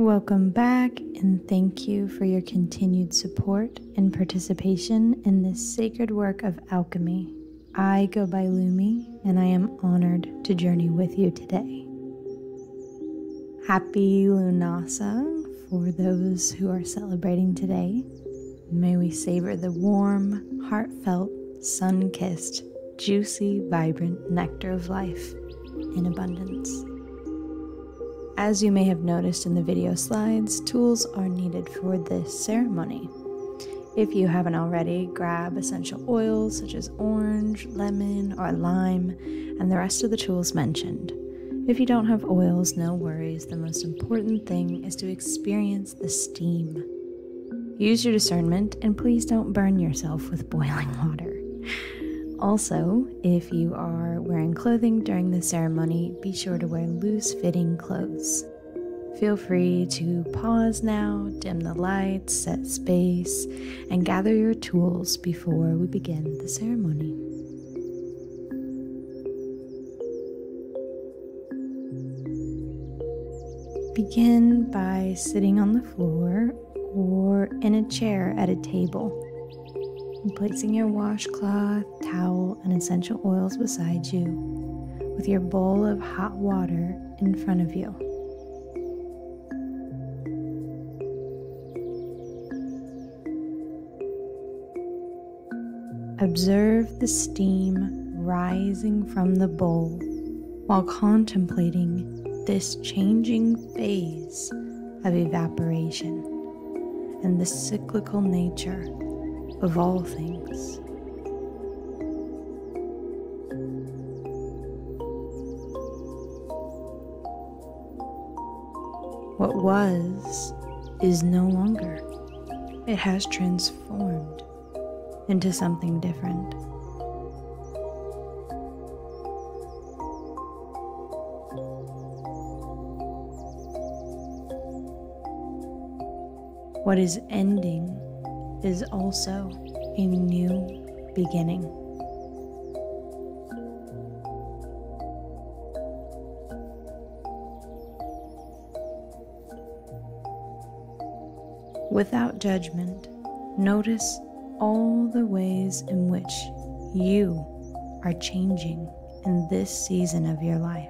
Welcome back, and thank you for your continued support and participation in this sacred work of alchemy. I go by Lumi, and I am honored to journey with you today. Happy Lunasa for those who are celebrating today. May we savor the warm, heartfelt, sun kissed, juicy, vibrant nectar of life in abundance. As you may have noticed in the video slides, tools are needed for this ceremony. If you haven't already, grab essential oils such as orange, lemon, or lime, and the rest of the tools mentioned. If you don't have oils, no worries. The most important thing is to experience the steam. Use your discernment and please don't burn yourself with boiling water. Also, if you are wearing clothing during the ceremony, be sure to wear loose fitting clothes. Feel free to pause now, dim the lights, set space, and gather your tools before we begin the ceremony. Begin by sitting on the floor or in a chair at a table and placing your washcloth, towel, and essential oils beside you with your bowl of hot water in front of you. Observe the steam rising from the bowl while contemplating this changing phase of evaporation and the cyclical nature of all things. What was is no longer. It has transformed into something different. What is ending is also a new beginning. Without judgment, notice all the ways in which you are changing in this season of your life.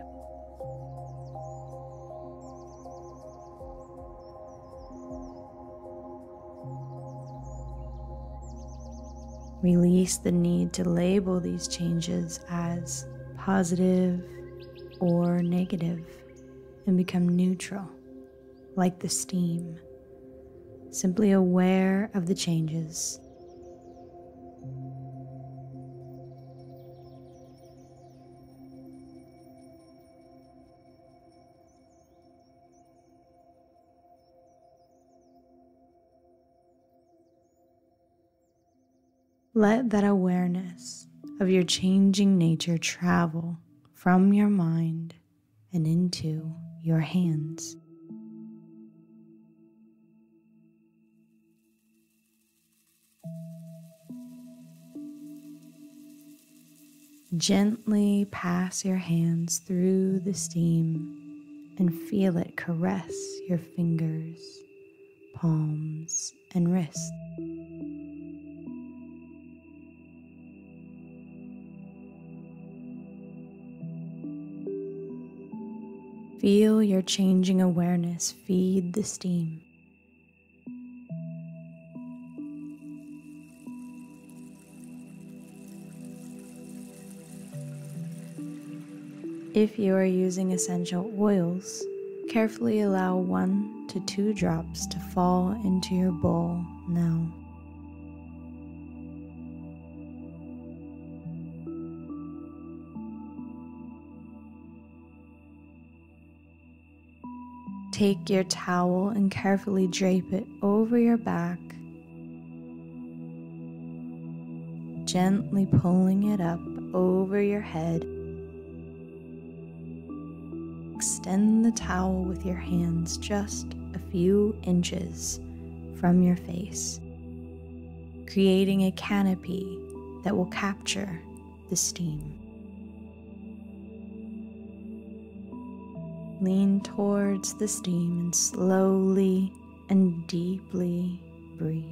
Release the need to label these changes as positive or negative and become neutral, like the steam, simply aware of the changes. Let that awareness of your changing nature travel from your mind and into your hands. Gently pass your hands through the steam and feel it caress your fingers, palms, and wrists. Feel your changing awareness feed the steam. If you are using essential oils, carefully allow one to two drops to fall into your bowl now. Take your towel and carefully drape it over your back, gently pulling it up over your head. Extend the towel with your hands just a few inches from your face, creating a canopy that will capture the steam. Lean towards the steam and slowly and deeply breathe.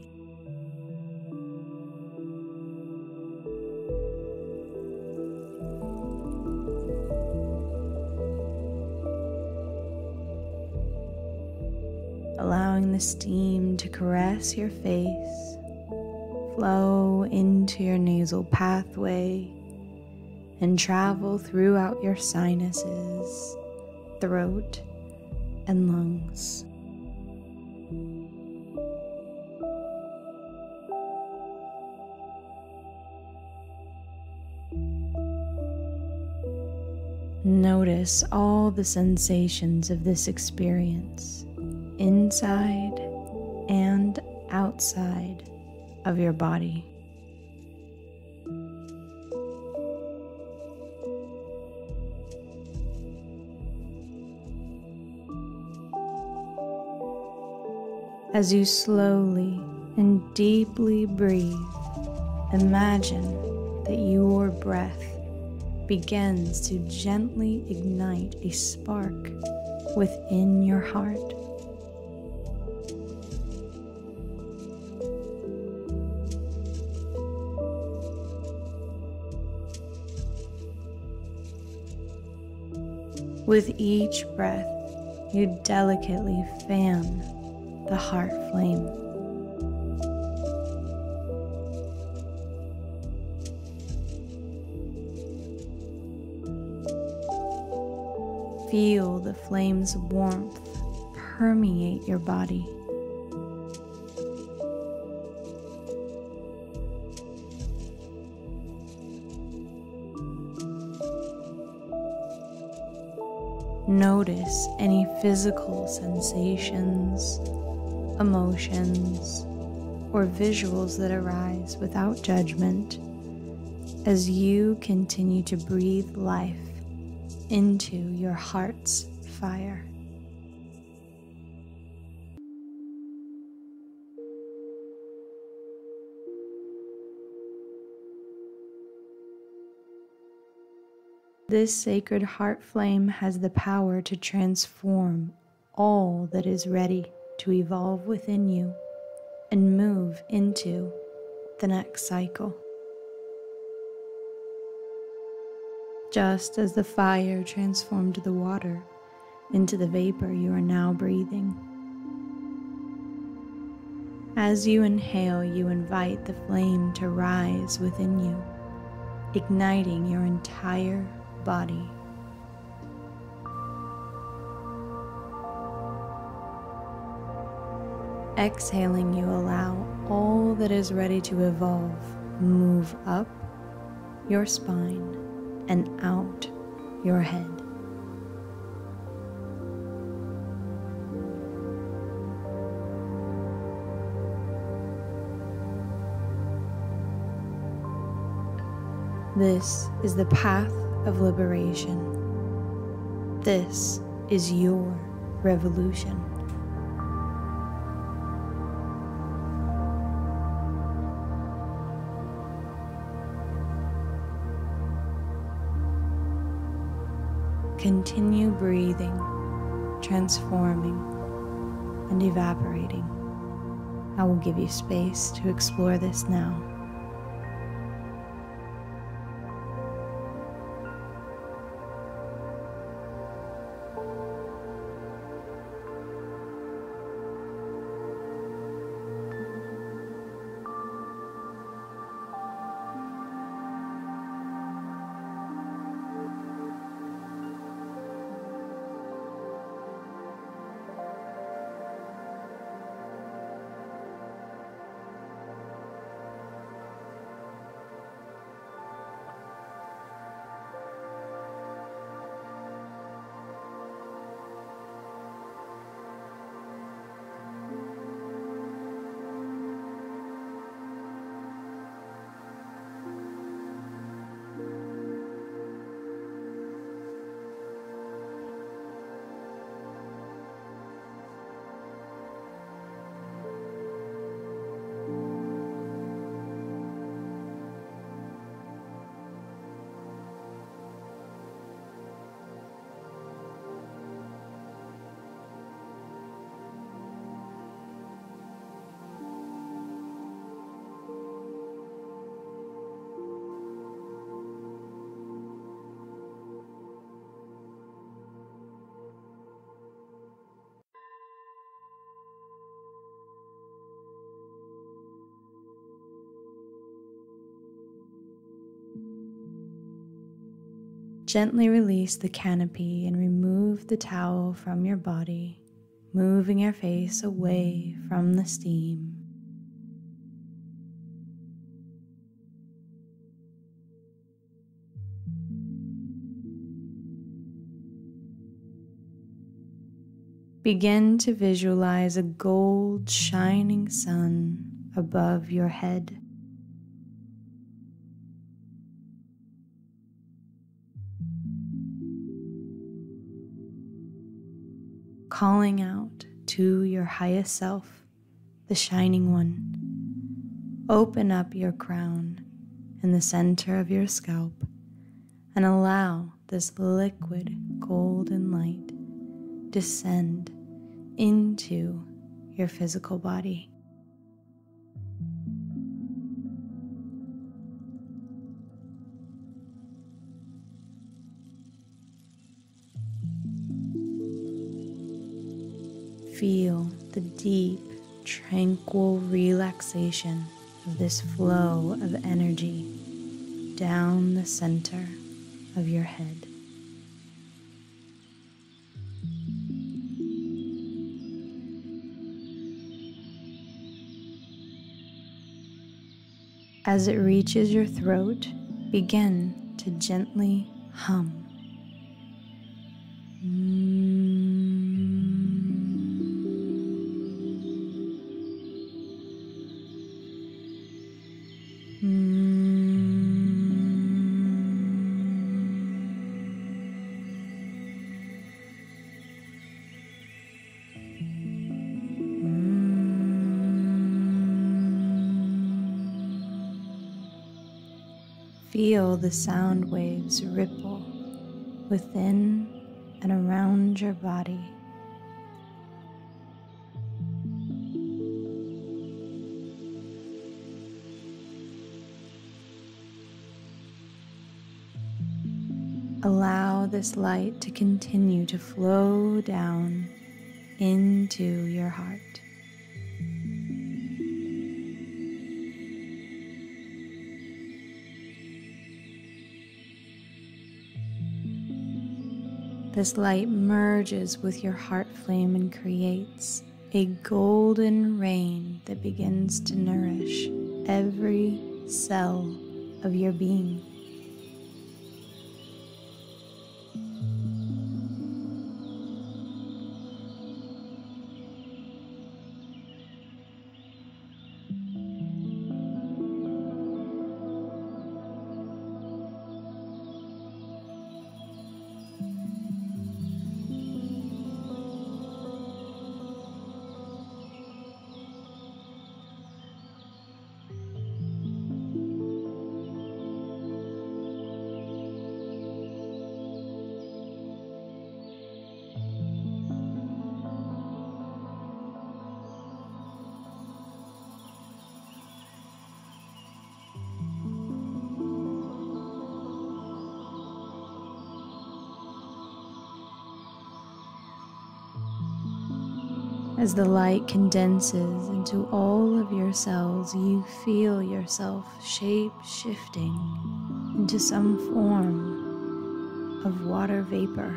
Allowing the steam to caress your face, flow into your nasal pathway, and travel throughout your sinuses, throat, and lungs. Notice all the sensations of this experience inside and outside of your body. As you slowly and deeply breathe, imagine that your breath begins to gently ignite a spark within your heart. With each breath, you delicately fan the heart flame. Feel the flame's warmth permeate your body. Notice any physical sensations, emotions, or visuals that arise without judgment as you continue to breathe life into your heart's fire. This sacred heart flame has the power to transform all that is ready to evolve within you and move into the next cycle. Just as the fire transformed the water into the vapor you are now breathing. As you inhale, you invite the flame to rise within you, igniting your entire body. Exhaling, you allow all that is ready to evolve move up your spine and out your head. This is the path of liberation. This is your revolution. Continue breathing, transforming, and evaporating. I will give you space to explore this now. Gently release the canopy and remove the towel from your body, moving your face away from the steam. Begin to visualize a gold shining sun above your head. Calling out to your highest self, the shining one. Open up your crown in the center of your scalp and allow this liquid golden light descend into your physical body. Feel the deep, tranquil relaxation of this flow of energy down the center of your head. As it reaches your throat, begin to gently hum. Feel the sound waves ripple within and around your body. Allow this light to continue to flow down into your heart. This light merges with your heart flame and creates a golden rain that begins to nourish every cell of your being. As the light condenses into all of your cells, you feel yourself shape shifting into some form of water vapor.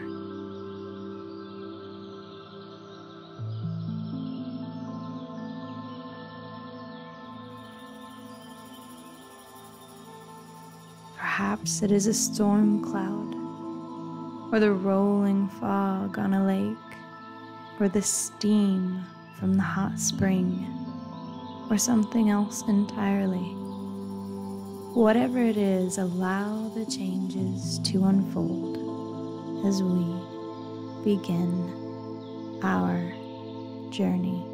Perhaps it is a storm cloud or the rolling fog on a lake or the steam from the hot spring, or something else entirely. Whatever it is, allow the changes to unfold as we begin our journey.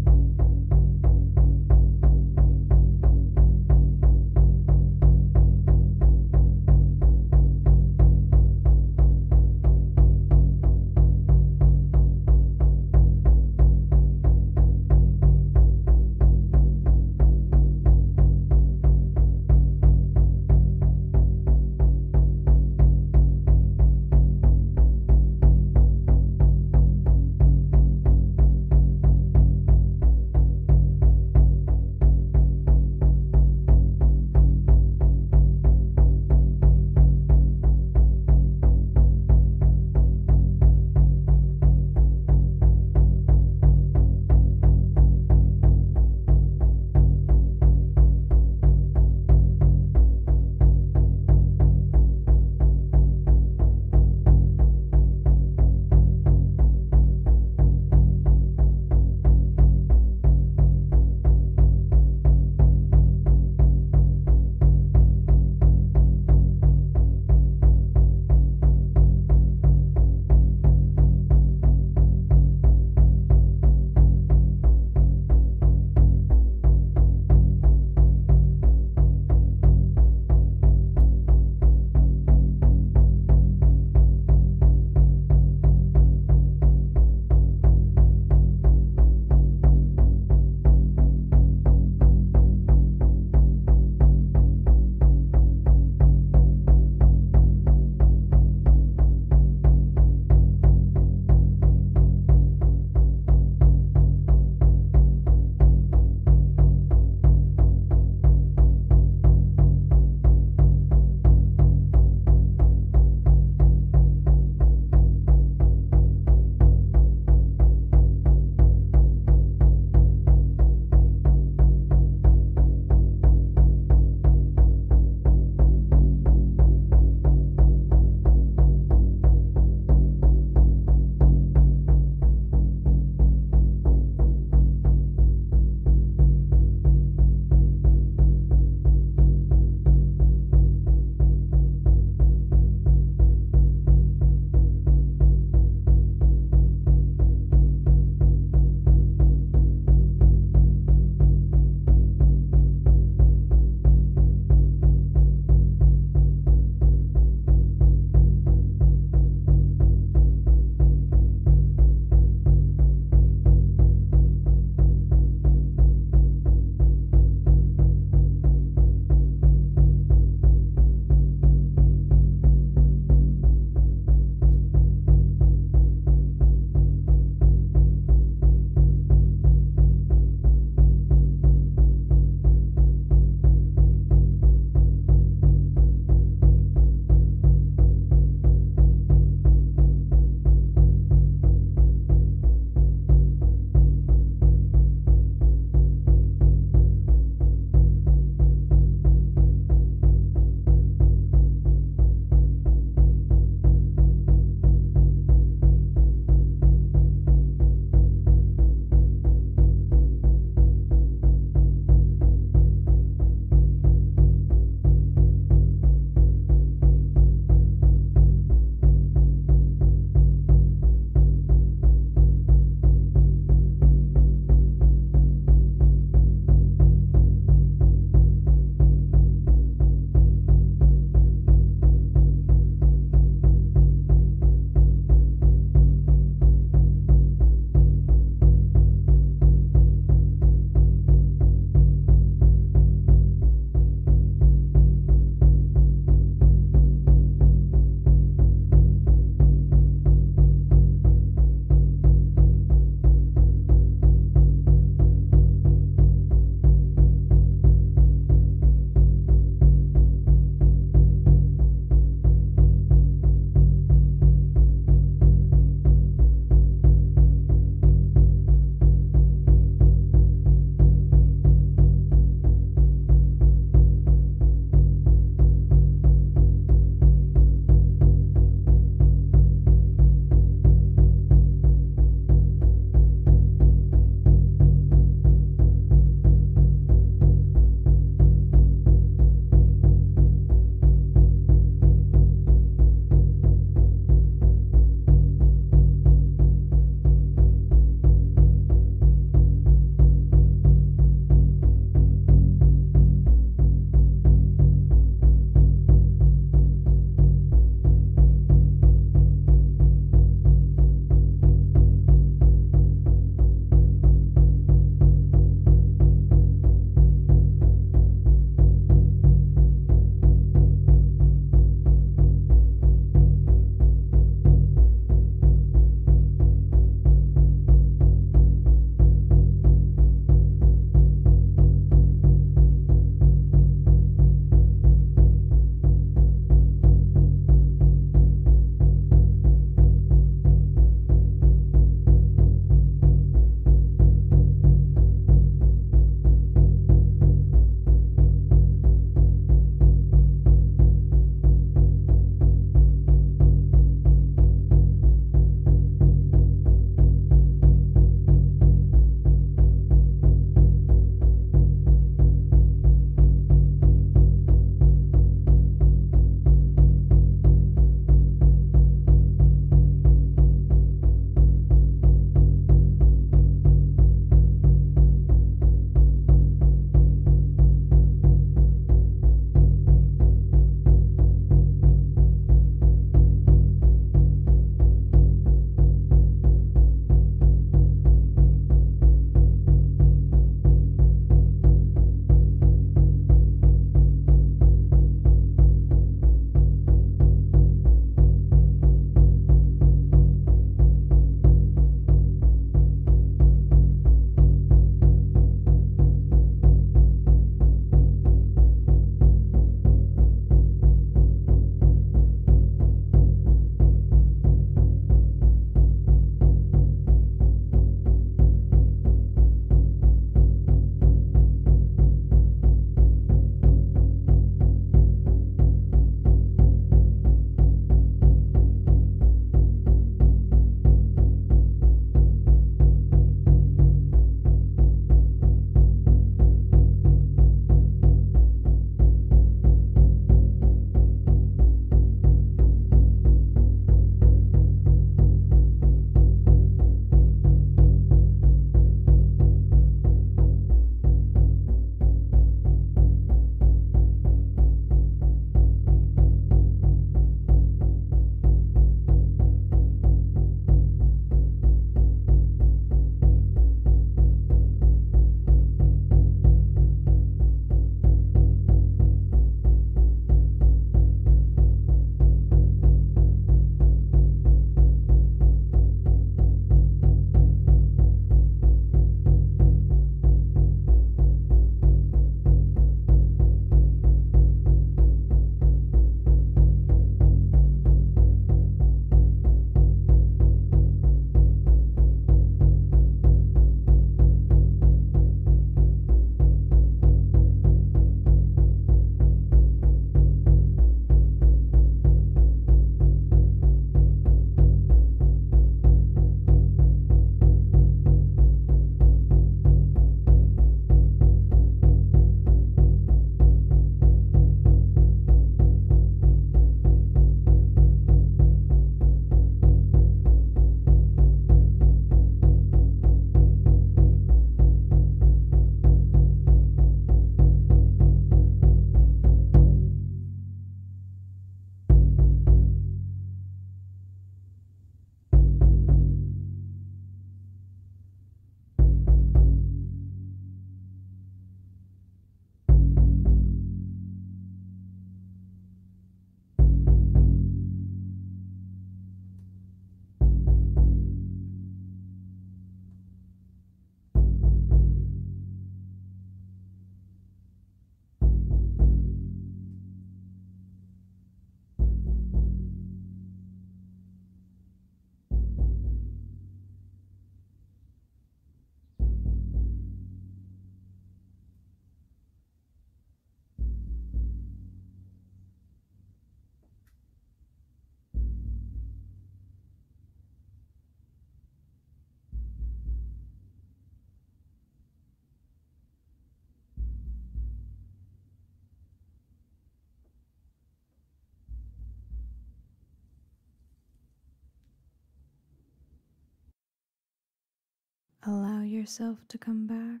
Allow yourself to come back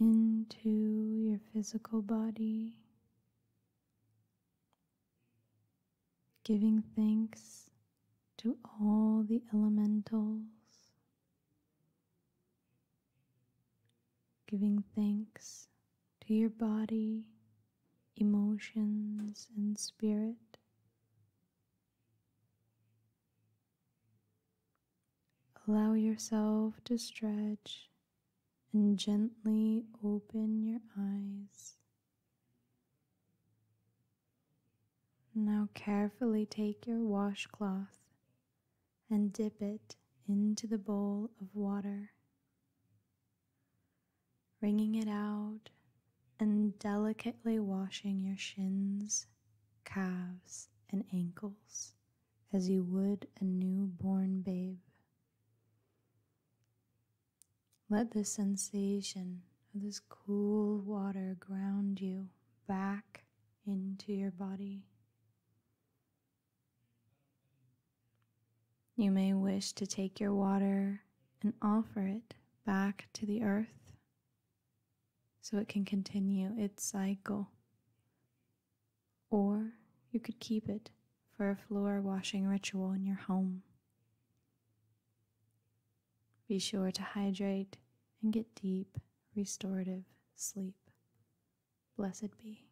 into your physical body, giving thanks to all the elementals, giving thanks to your body, emotions, and spirit. Allow yourself to stretch and gently open your eyes. Now, carefully take your washcloth and dip it into the bowl of water, wringing it out and delicately washing your shins, calves, and ankles as you would a newborn babe. Let the sensation of this cool water ground you back into your body. You may wish to take your water and offer it back to the earth so it can continue its cycle. Or you could keep it for a floor washing ritual in your home. Be sure to hydrate and get deep, restorative sleep. Blessed be.